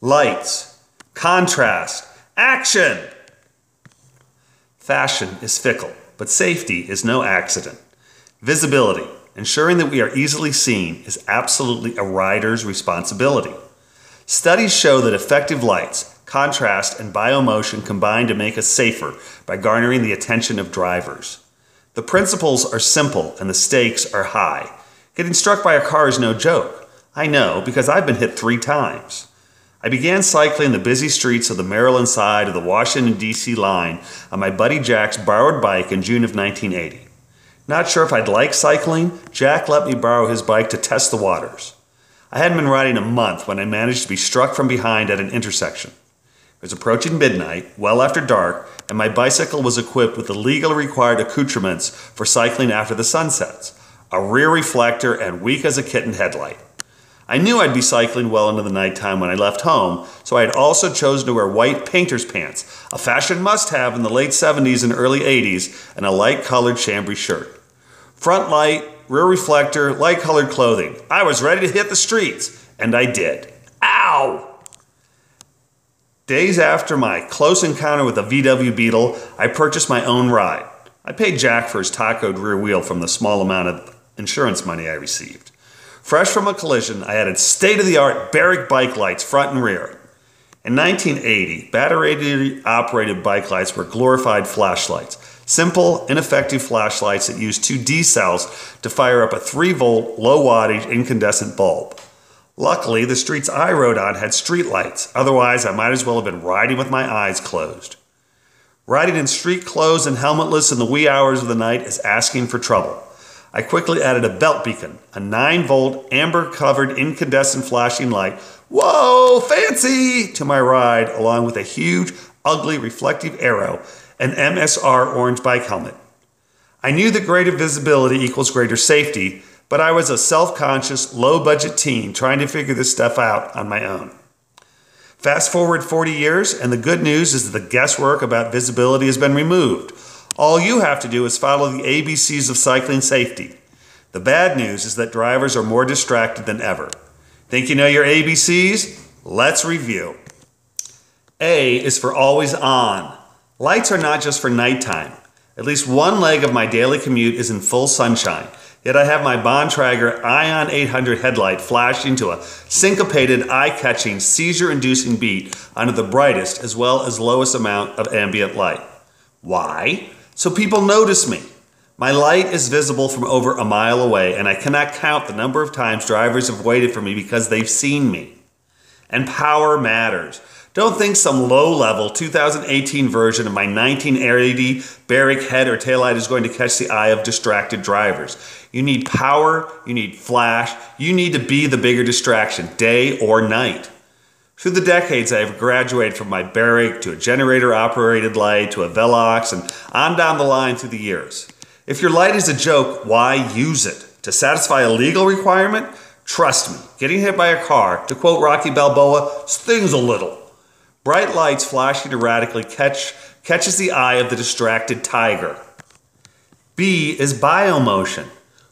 lights, contrast, action. Fashion is fickle, but safety is no accident. Visibility, ensuring that we are easily seen, is absolutely a rider's responsibility. Studies show that effective lights, contrast, and biomotion combine to make us safer by garnering the attention of drivers. The principles are simple and the stakes are high. Getting struck by a car is no joke. I know because I've been hit three times. I began cycling the busy streets of the Maryland side of the Washington, D.C. line on my buddy Jack's borrowed bike in June of 1980. Not sure if I'd like cycling, Jack let me borrow his bike to test the waters. I hadn't been riding a month when I managed to be struck from behind at an intersection. It was approaching midnight, well after dark, and my bicycle was equipped with the legally required accoutrements for cycling after the sun sets a rear reflector and weak as a kitten headlight. I knew I'd be cycling well into the nighttime when I left home, so I had also chosen to wear white painter's pants, a fashion must have in the late 70s and early 80s, and a light colored chambray shirt. Front light, rear reflector, light colored clothing. I was ready to hit the streets, and I did. Ow! Days after my close encounter with a VW Beetle, I purchased my own ride. I paid Jack for his tacoed rear wheel from the small amount of insurance money I received. Fresh from a collision, I added state of the art Barrick bike lights front and rear. In 1980, battery operated bike lights were glorified flashlights. Simple, ineffective flashlights that used two D cells to fire up a 3 volt, low wattage incandescent bulb. Luckily, the streets I rode on had street lights, otherwise, I might as well have been riding with my eyes closed. Riding in street clothes and helmetless in the wee hours of the night is asking for trouble. I quickly added a belt beacon, a 9 volt amber covered incandescent flashing light. Whoa, fancy! To my ride, along with a huge, ugly reflective arrow, an MSR orange bike helmet. I knew that greater visibility equals greater safety, but I was a self conscious, low budget teen trying to figure this stuff out on my own. Fast forward 40 years, and the good news is that the guesswork about visibility has been removed. All you have to do is follow the ABCs of cycling safety. The bad news is that drivers are more distracted than ever. Think you know your ABCs? Let's review. A is for always on. Lights are not just for nighttime. At least one leg of my daily commute is in full sunshine, yet I have my Bontrager Ion 800 headlight flashing to a syncopated, eye catching, seizure inducing beat under the brightest as well as lowest amount of ambient light. Why? So people notice me. My light is visible from over a mile away, and I cannot count the number of times drivers have waited for me because they've seen me. And power matters. Don't think some low level 2018 version of my 1980 Barrick head or taillight is going to catch the eye of distracted drivers. You need power, you need flash, you need to be the bigger distraction, day or night. Through the decades, I have graduated from my Barrick to a generator operated light to a Velox and on down the line through the years. If your light is a joke, why use it? To satisfy a legal requirement? Trust me, getting hit by a car, to quote Rocky Balboa, stings a little. Bright lights flashing erratically catch, catches the eye of the distracted tiger. B is biomotion.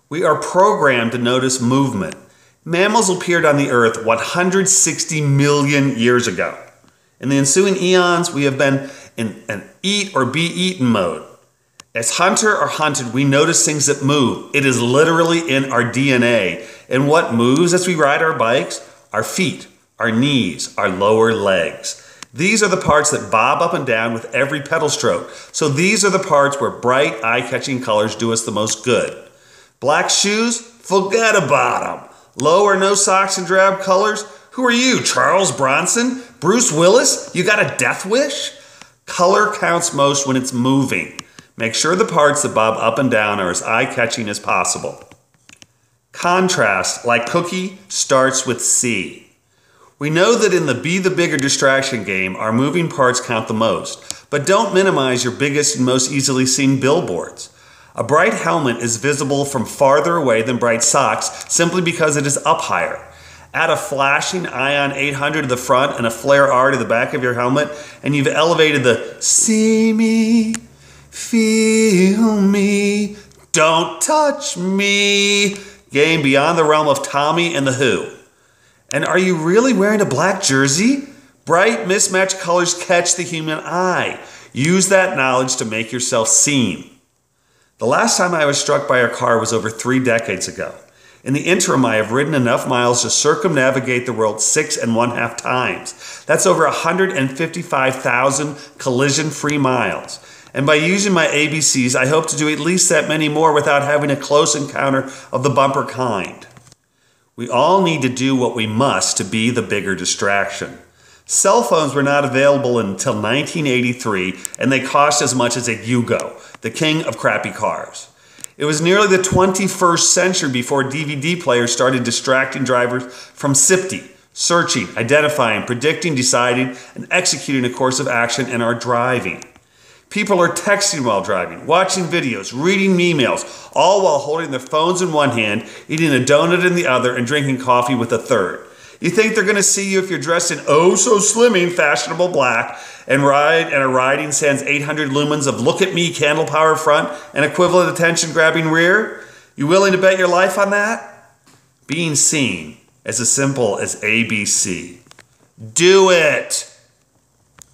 We are programmed to notice movement. Mammals appeared on the earth 160 million years ago. In the ensuing eons, we have been in an eat or be eaten mode. As hunter or hunted, we notice things that move. It is literally in our DNA. And what moves as we ride our bikes? Our feet, our knees, our lower legs. These are the parts that bob up and down with every pedal stroke. So these are the parts where bright, eye catching colors do us the most good. Black shoes? Forget about them. Low or no socks and drab colors? Who are you, Charles Bronson? Bruce Willis? You got a death wish? Color counts most when it's moving. Make sure the parts that bob up and down are as eye catching as possible. Contrast, like cookie, starts with C. We know that in the be the bigger distraction game, our moving parts count the most, but don't minimize your biggest and most easily seen billboards. A bright helmet is visible from farther away than bright socks simply because it is up higher. Add a flashing Ion 800 to the front and a flare R to the back of your helmet, and you've elevated the see me, feel me, don't touch me game beyond the realm of Tommy and the Who. And are you really wearing a black jersey? Bright, mismatched colors catch the human eye. Use that knowledge to make yourself seen. The last time I was struck by a car was over three decades ago. In the interim, I have ridden enough miles to circumnavigate the world six and one half times. That's over 155,000 collision free miles. And by using my ABCs, I hope to do at least that many more without having a close encounter of the bumper kind. We all need to do what we must to be the bigger distraction. Cell phones were not available until 1983, and they cost as much as a Yugo, the king of crappy cars. It was nearly the 21st century before DVD players started distracting drivers from SIPDE, searching, identifying, predicting, deciding, and executing a course of action in our driving. People are texting while driving, watching videos, reading emails, all while holding their phones in one hand, eating a donut in the other, and drinking coffee with a third. You think they're going to see you if you're dressed in oh so slimming fashionable black and ride and are riding sans 800 lumens of look at me candle power front and equivalent attention grabbing rear? You willing to bet your life on that? Being seen as as simple as ABC. Do it!